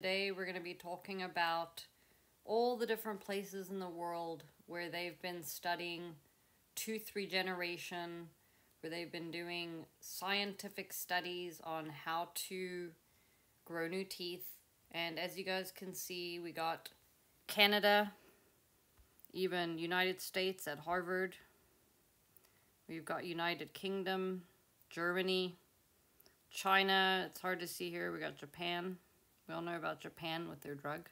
Today we're going to be talking about all the different places in the world where they've been studying tooth regeneration, where they've been doing scientific studies on how to grow new teeth. And as you guys can see, we got Canada, even United States at Harvard. We've got United Kingdom, Germany, China. It's hard to see here. We got Japan. We all know about Japan with their drug.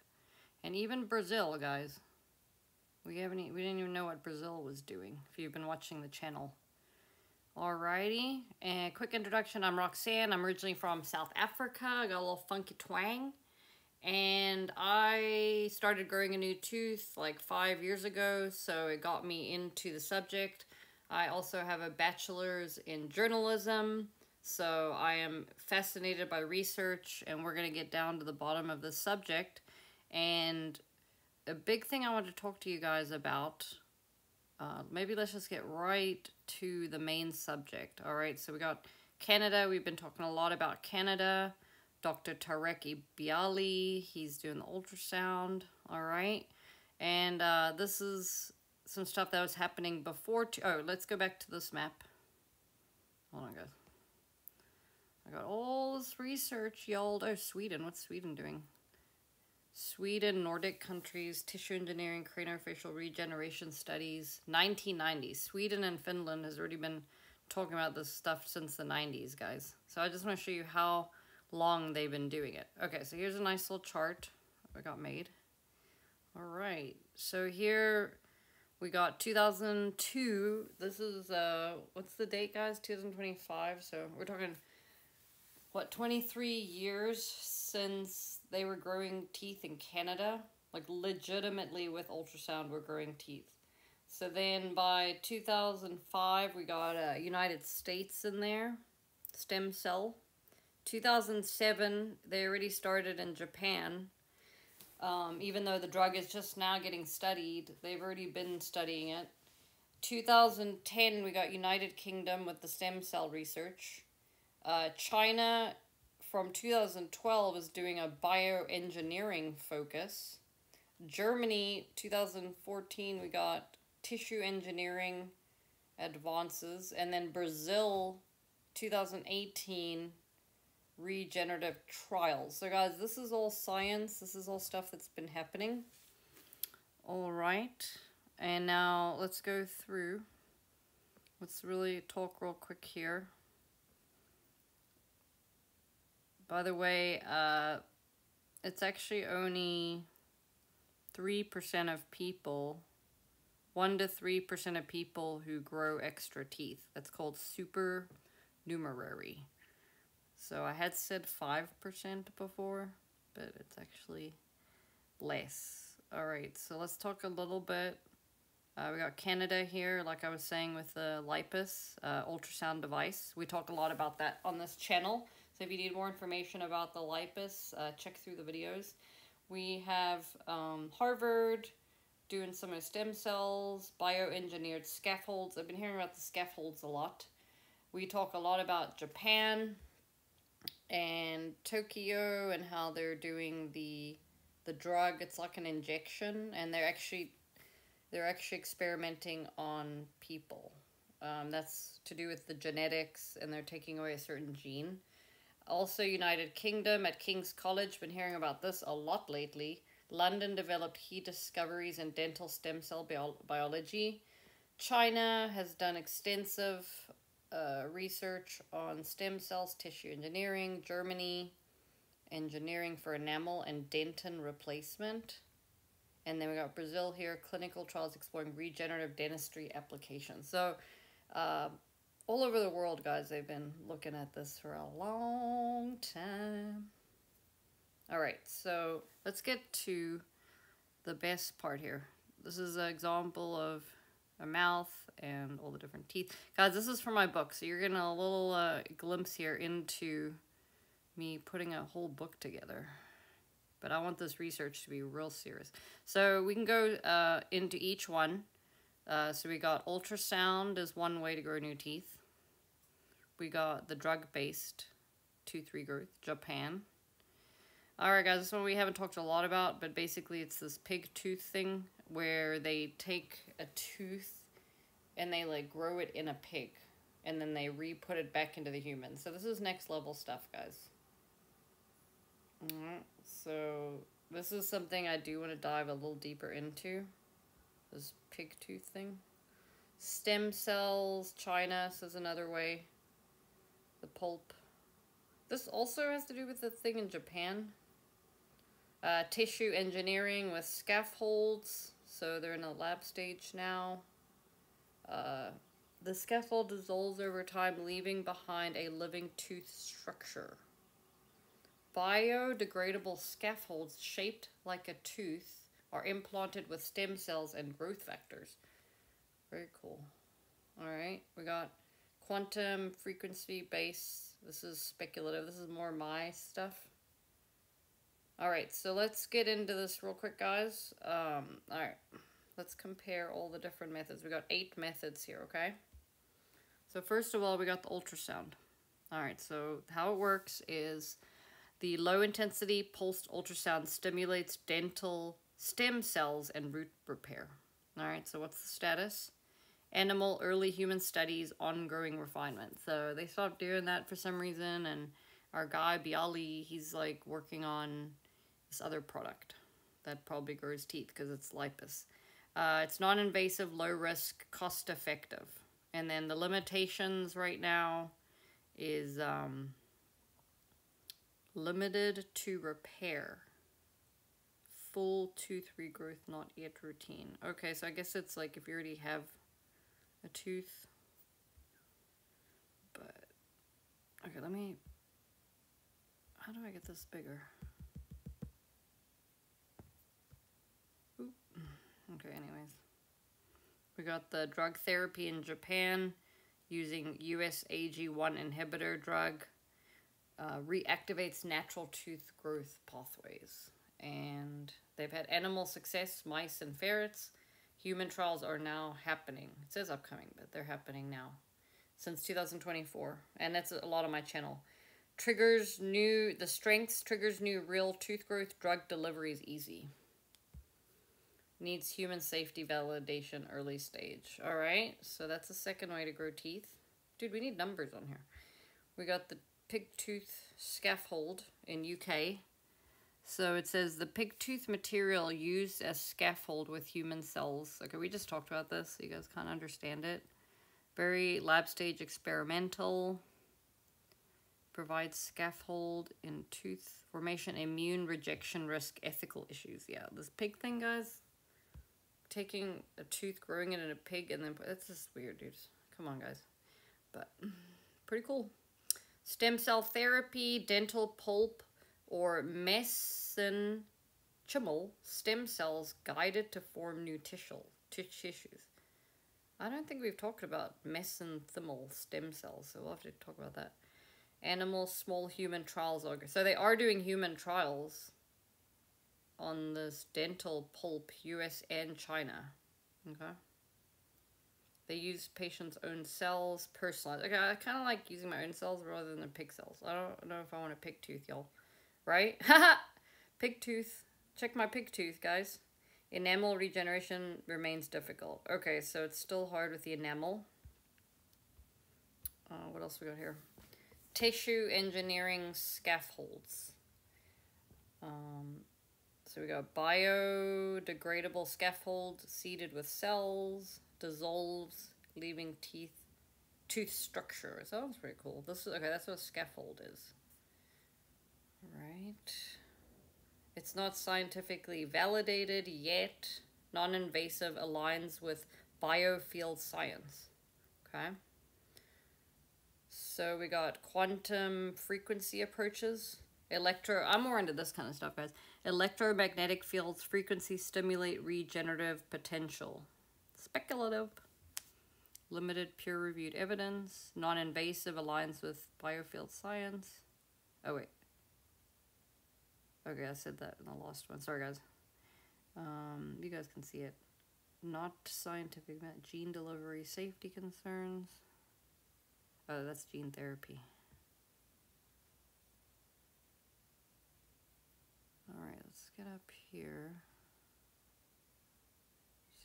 And even Brazil, guys. We haven't we didn't even know what Brazil was doing if you've been watching the channel. Alrighty, and quick introduction, I'm Roxanne. I'm originally from South Africa. I got a little funky twang. And I started growing a new tooth like five years ago, so it got me into the subject. I also have a bachelor's in journalism so I am fascinated by research and we're going to get down to the bottom of this subject. And a big thing I want to talk to you guys about, uh, maybe let's just get right to the main subject. All right, so we got Canada. We've been talking a lot about Canada. Dr. Tarek Bialy, he's doing the ultrasound. All right. And uh, this is some stuff that was happening before. oh, let's go back to this map. Hold on, guys. I got all this research, y'all. Oh, Sweden. What's Sweden doing? Sweden, Nordic countries, tissue engineering, craniofacial regeneration studies, 1990s. Sweden and Finland has already been talking about this stuff since the 90s, guys. So I just want to show you how long they've been doing it. Okay, so here's a nice little chart I got made. All right, so here we got 2002. This is, uh, what's the date, guys? 2025. So we're talking what, 23 years since they were growing teeth in Canada? Like, legitimately with ultrasound, we're growing teeth. So then by 2005, we got United States in there, stem cell. 2007, they already started in Japan. Um, even though the drug is just now getting studied, they've already been studying it. 2010, we got United Kingdom with the stem cell research. Uh, China from 2012 is doing a bioengineering focus. Germany, 2014, we got tissue engineering advances. And then Brazil, 2018, regenerative trials. So guys, this is all science. This is all stuff that's been happening. All right. And now let's go through. Let's really talk real quick here. By the way, uh, it's actually only 3% of people, 1 to 3% of people who grow extra teeth. That's called supernumerary. So I had said 5% before, but it's actually less. Alright, so let's talk a little bit. Uh, we got Canada here, like I was saying with the LIPUS uh, ultrasound device. We talk a lot about that on this channel. So if you need more information about the lipus, uh, check through the videos. We have um, Harvard doing some of stem cells, bioengineered scaffolds. I've been hearing about the scaffolds a lot. We talk a lot about Japan and Tokyo and how they're doing the the drug. It's like an injection, and they're actually they're actually experimenting on people. Um, that's to do with the genetics, and they're taking away a certain gene. Also United Kingdom at King's College, been hearing about this a lot lately. London developed key discoveries in dental stem cell bio biology. China has done extensive uh, research on stem cells, tissue engineering. Germany, engineering for enamel and dentin replacement. And then we got Brazil here, clinical trials exploring regenerative dentistry applications. So uh, all over the world, guys, they've been looking at this for a long time. All right, so let's get to the best part here. This is an example of a mouth and all the different teeth. Guys, this is from my book, so you're getting a little uh, glimpse here into me putting a whole book together. But I want this research to be real serious. So we can go uh, into each one. Uh, so we got ultrasound is one way to grow new teeth we got the drug-based tooth regrowth, Japan. Alright guys, this one we haven't talked a lot about, but basically it's this pig tooth thing where they take a tooth and they like grow it in a pig and then they re-put it back into the human. So this is next level stuff, guys. Alright, so this is something I do want to dive a little deeper into. This pig tooth thing. Stem cells, China says another way. The pulp. This also has to do with the thing in Japan. Uh, tissue engineering with scaffolds. So they're in a lab stage now. Uh, the scaffold dissolves over time, leaving behind a living tooth structure. Biodegradable scaffolds shaped like a tooth are implanted with stem cells and growth factors. Very cool. Alright, we got quantum frequency base. This is speculative. This is more my stuff. Alright, so let's get into this real quick, guys. Um, Alright, let's compare all the different methods. We got eight methods here, okay? So first of all, we got the ultrasound. Alright, so how it works is the low intensity pulsed ultrasound stimulates dental stem cells and root repair. Alright, so what's the status? Animal early human studies ongoing refinement. So they stopped doing that for some reason and our guy Bialy, he's like working on this other product that probably grows teeth because it's lipus. Uh, it's non-invasive, low risk, cost effective. And then the limitations right now is um, limited to repair. Full tooth regrowth not yet routine. Okay, so I guess it's like if you already have a tooth. But, okay, let me, how do I get this bigger? Oop. Okay, anyways. We got the drug therapy in Japan using USAG1 inhibitor drug uh, reactivates natural tooth growth pathways. And they've had animal success, mice and ferrets. Human trials are now happening. It says upcoming, but they're happening now since 2024. And that's a lot of my channel. Triggers new, the strengths triggers new real tooth growth drug delivery is easy. Needs human safety validation early stage. All right, so that's the second way to grow teeth. Dude, we need numbers on here. We got the pig tooth scaffold in UK. So it says the pig tooth material used as scaffold with human cells. Okay, we just talked about this so you guys of understand it. Very lab stage experimental. Provides scaffold in tooth formation, immune rejection risk, ethical issues. Yeah, this pig thing, guys. Taking a tooth, growing it in a pig, and then that's just weird, dudes. Come on, guys. But pretty cool stem cell therapy, dental pulp, or mesenchymal stem cells guided to form new tissue, tissues. I don't think we've talked about mesenchymal stem cells, so we'll have to talk about that. Animal small human trials. So they are doing human trials on this dental pulp, US and China. Okay. They use patients' own cells, personalized. Okay, I kind of like using my own cells rather than the pig cells. I don't know if I want a pig tooth, y'all. Right? Haha! pig tooth. Check my pig tooth, guys. Enamel regeneration remains difficult. Okay, so it's still hard with the enamel. Uh, what else we got here? Tissue engineering scaffolds. Um, so we got biodegradable scaffold seeded with cells dissolves, leaving teeth tooth structure. That Sounds pretty cool. This is okay, that's what a scaffold is. Right. It's not scientifically validated yet. Non-invasive aligns with biofield science. Okay. So we got quantum frequency approaches. Electro, I'm more into this kind of stuff, guys. Electromagnetic fields frequency stimulate regenerative potential speculative, limited peer-reviewed evidence, non-invasive aligns with biofield science. Oh, wait. Okay, I said that in the last one. Sorry, guys. Um, you guys can see it. Not scientific, gene delivery, safety concerns. Oh, that's gene therapy. Alright, let's get up here.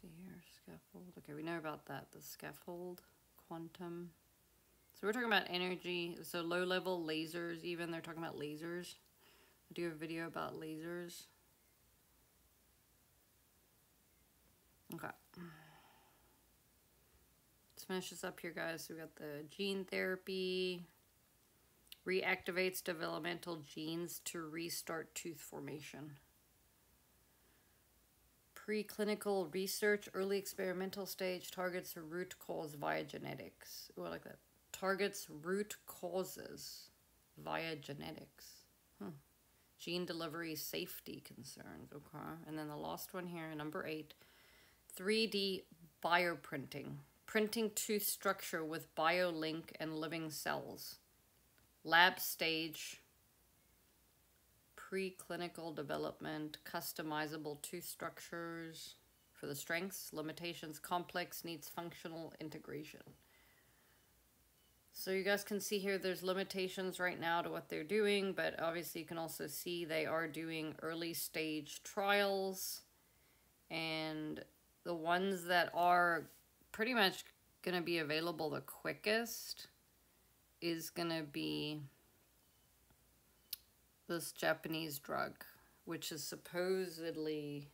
See here, scaffold. Okay, we know about that. The scaffold, quantum. So we're talking about energy. So low level lasers, even they're talking about lasers. Do a video about lasers. Okay. Let's finish this up here, guys. We got the gene therapy. Reactivates developmental genes to restart tooth formation. Preclinical research, early experimental stage, targets root cause via genetics. Oh, I like that. Targets root causes via genetics. Gene delivery safety concerns. Okay. And then the last one here, number eight 3D bioprinting. Printing tooth structure with bio-ink and living cells. Lab stage preclinical development, customizable tooth structures for the strengths, limitations, complex needs functional integration. So you guys can see here there's limitations right now to what they're doing, but obviously you can also see they are doing early stage trials and the ones that are pretty much going to be available the quickest is going to be this Japanese drug, which is supposedly,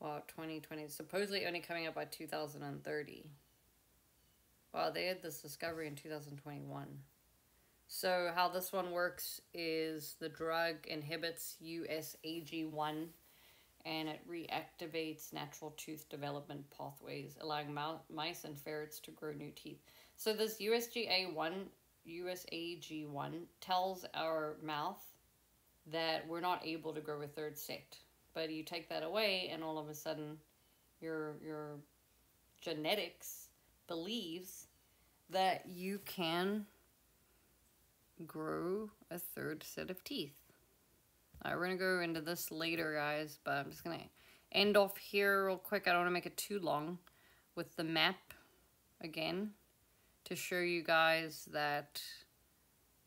well, 2020, supposedly only coming out by 2030. Wow, they had this discovery in 2021. So how this one works is the drug inhibits USAG1 and it reactivates natural tooth development pathways, allowing mice and ferrets to grow new teeth. So this USGA1 USAG1 tells our mouth that we're not able to grow a third set. But you take that away and all of a sudden your your genetics believes that you can grow a third set of teeth. Alright, we're going to go into this later, guys, but I'm just going to end off here real quick. I don't want to make it too long with the map again to show you guys that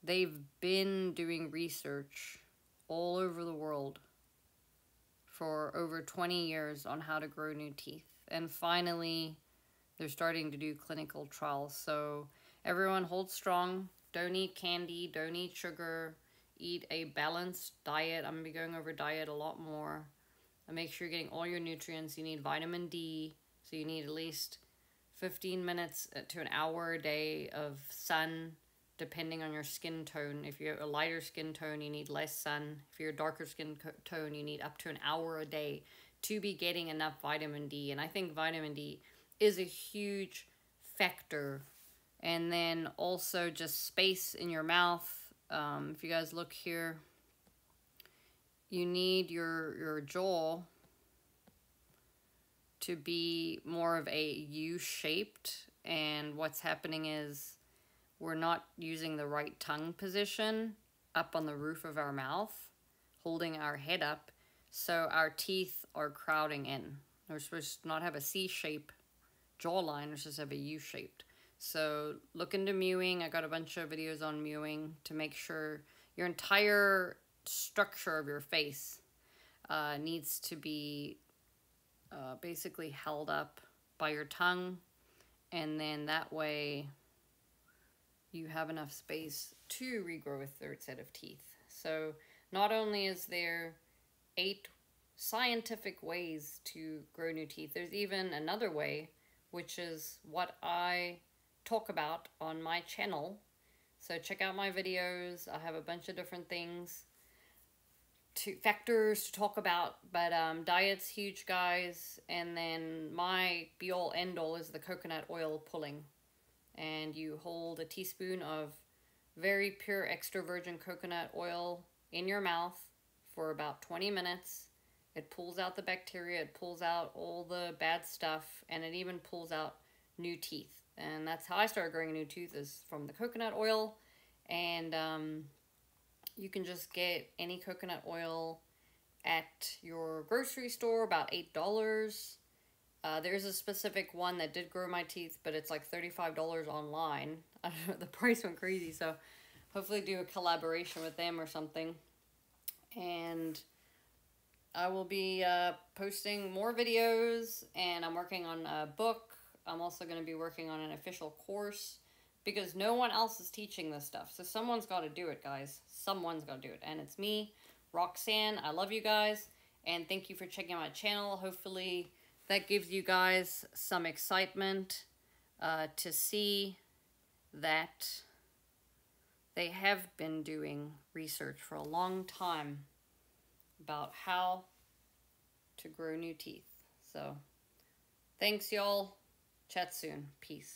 they've been doing research all over the world for over 20 years on how to grow new teeth. And finally, they're starting to do clinical trials. So everyone hold strong. Don't eat candy. Don't eat sugar. Eat a balanced diet. I'm going to be going over diet a lot more. And make sure you're getting all your nutrients. You need vitamin D. So you need at least 15 minutes uh, to an hour a day of sun, depending on your skin tone. If you're a lighter skin tone, you need less sun. If you're a darker skin tone, you need up to an hour a day to be getting enough vitamin D. And I think vitamin D is a huge factor. And then also just space in your mouth. Um, if you guys look here, you need your, your jaw to be more of a U-shaped and what's happening is we're not using the right tongue position up on the roof of our mouth, holding our head up, so our teeth are crowding in. We're supposed to not have a C-shape jawline, which is to have a U-shaped. So look into mewing. I got a bunch of videos on mewing to make sure your entire structure of your face uh, needs to be uh, basically held up by your tongue and then that way you have enough space to regrow a third set of teeth. So not only is there eight scientific ways to grow new teeth, there's even another way, which is what I talk about on my channel. So check out my videos. I have a bunch of different things to factors to talk about, but um, diet's huge, guys. And then my be all end all is the coconut oil pulling, and you hold a teaspoon of very pure extra virgin coconut oil in your mouth for about 20 minutes. It pulls out the bacteria, it pulls out all the bad stuff, and it even pulls out new teeth. And that's how I started growing a new tooth is from the coconut oil. And um, you can just get any coconut oil at your grocery store, about $8. Uh, there's a specific one that did grow my teeth, but it's like $35 online. I don't know, the price went crazy, so hopefully do a collaboration with them or something. and I will be uh, posting more videos, and I'm working on a book. I'm also going to be working on an official course because no one else is teaching this stuff. So someone's got to do it, guys. Someone's got to do it. And it's me, Roxanne. I love you guys, and thank you for checking out my channel. Hopefully that gives you guys some excitement uh, to see that they have been doing research for a long time about how to grow new teeth. So, thanks, y'all. Chat soon. Peace.